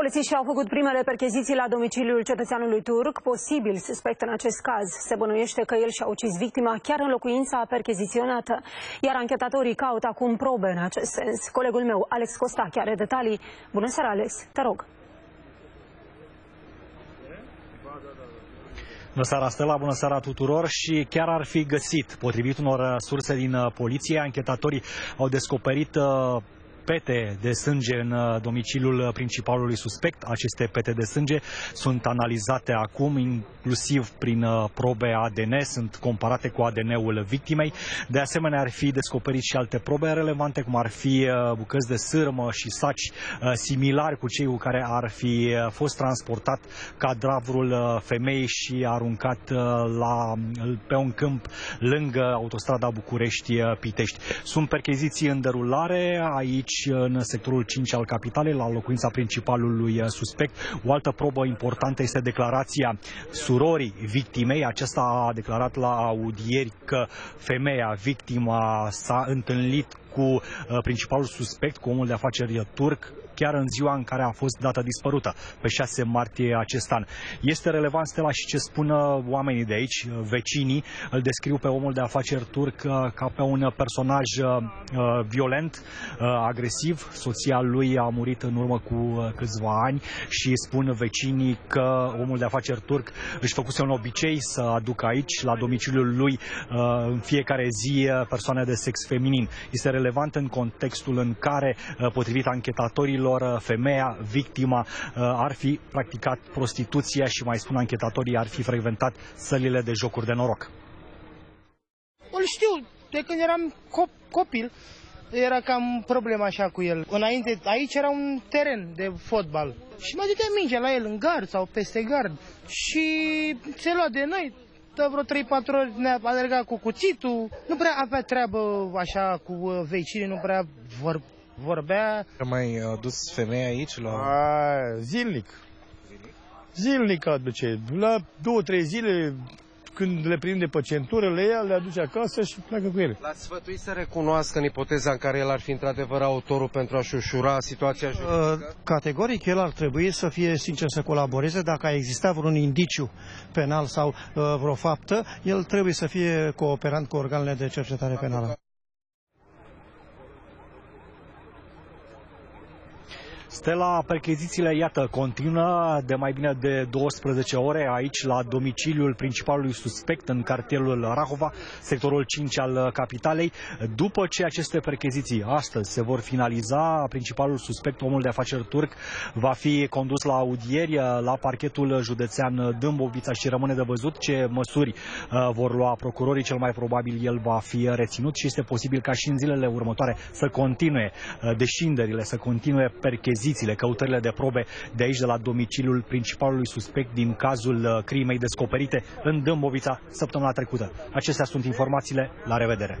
Polițiștii au făcut primele percheziții la domiciliul cetățeanului turc, posibil suspect în acest caz. Se bănuiește că el și-a ucis victima chiar în locuința percheziționată, iar anchetatorii caută acum probe în acest sens. Colegul meu, Alex Costache, are detalii. Bună seara, Alex, te rog. Bună seara, Stella, bună seara tuturor și chiar ar fi găsit, potrivit unor surse din uh, poliție, anchetatorii au descoperit uh, pete de sânge în uh, domiciliul principalului suspect. Aceste pete de sânge sunt analizate acum, inclusiv prin uh, probe ADN, sunt comparate cu ADN-ul victimei. De asemenea, ar fi descoperit și alte probe relevante, cum ar fi uh, bucăți de sârmă și saci similari cu cei cu care ar fi fost transportat cadavrul femeii și aruncat la, pe un câmp lângă autostrada București-Pitești. Sunt percheziții în derulare aici în sectorul 5 al capitalei, la locuința principalului uh, suspect. O altă probă importantă este declarația surorii victimei. Acesta a declarat la audieri că femeia, victima, s-a întâlnit cu uh, principalul suspect, cu omul de afaceri turc, chiar în ziua în care a fost dată dispărută, pe 6 martie acest an. Este relevant, Stella, și ce spun oamenii de aici, vecinii, îl descriu pe omul de afaceri turc uh, ca pe un personaj uh, violent, uh, agresiv. Soția lui a murit în urmă cu câțiva ani și spun vecinii că omul de afaceri turc își făcuse un obicei să aducă aici, la domiciliul lui, în fiecare zi persoane de sex feminin. Este relevant în contextul în care, potrivit anchetatorilor, lor, femeia, victima, uh, ar fi practicat prostituția și mai spun anchetatorii, ar fi frecventat sălile de jocuri de noroc. Îl știu, de când eram cop- copil, era cam problema așa cu el. Înainte, aici era un teren de fotbal și mă dădea mingea la el în gard sau peste gard și se lua de noi, dă vreo 3-4 ori ne-a alergat cu cuțitul, nu prea avea treabă așa cu uh, vecinii, nu prea vor, vorbea... A mai adus femeia aici la... A, zilnic. Zilnic aduce. La două, trei zile când le prinde pe centură, le ia, le aduce acasă și pleacă cu ele. L-ați sfătuit să recunoască în ipoteza în care el ar fi într-adevăr autorul pentru a-și ușura situația juridică? Uh, categoric, el ar trebui să fie sincer să colaboreze. Dacă a existat vreun indiciu penal sau uh, vreo faptă, el trebuie să fie cooperant cu organele de cercetare penală. Stella, perchezițiile, iată, continuă de mai bine de 12 ore aici la domiciliul principalului suspect în cartierul Rahova, sectorul 5 al capitalei. După ce aceste percheziții astăzi se vor finaliza, principalul suspect, omul de afaceri turc, va fi condus la audieri la parchetul județean Dâmbovița și rămâne de văzut ce măsuri uh, vor lua procurorii. Cel mai probabil el va fi reținut și este posibil ca și în zilele următoare să continue uh, deșinderile, să continue percheziții perchezițiile, căutările de probe de aici, de la domiciliul principalului suspect din cazul uh, crimei descoperite în Dâmbovița săptămâna trecută. Acestea sunt informațiile. La revedere!